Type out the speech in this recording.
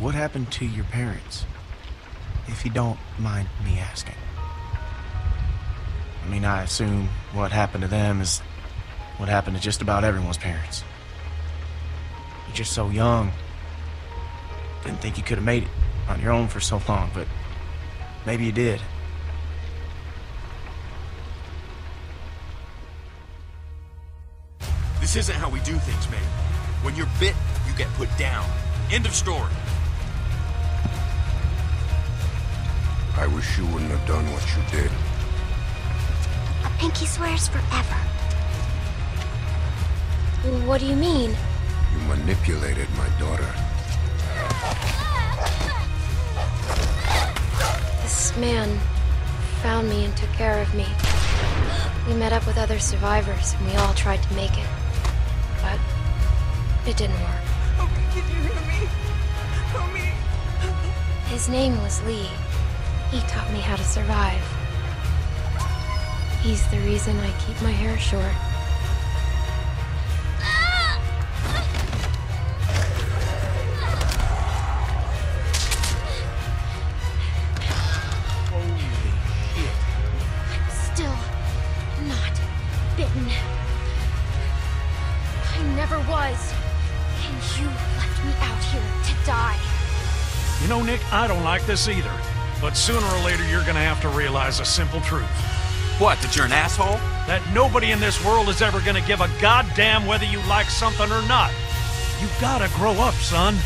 what happened to your parents? If you don't mind me asking. I mean, I assume what happened to them is what happened to just about everyone's parents. You're just so young. Didn't think you could have made it on your own for so long, but maybe you did. This isn't how we do things, man. When you're bit, you get put down. End of story. I wish you wouldn't have done what you did. A pinky swears forever. What do you mean? You manipulated my daughter. This man found me and took care of me. We met up with other survivors and we all tried to make it. But it didn't work. Oh, can you hear me? Help me. His name was Lee. He taught me how to survive. He's the reason I keep my hair short. Holy shit. Still not bitten. I never was. And you left me out here to die. You know, Nick, I don't like this either. But sooner or later, you're gonna have to realize a simple truth. What, that you're an asshole? That nobody in this world is ever gonna give a goddamn whether you like something or not. You gotta grow up, son.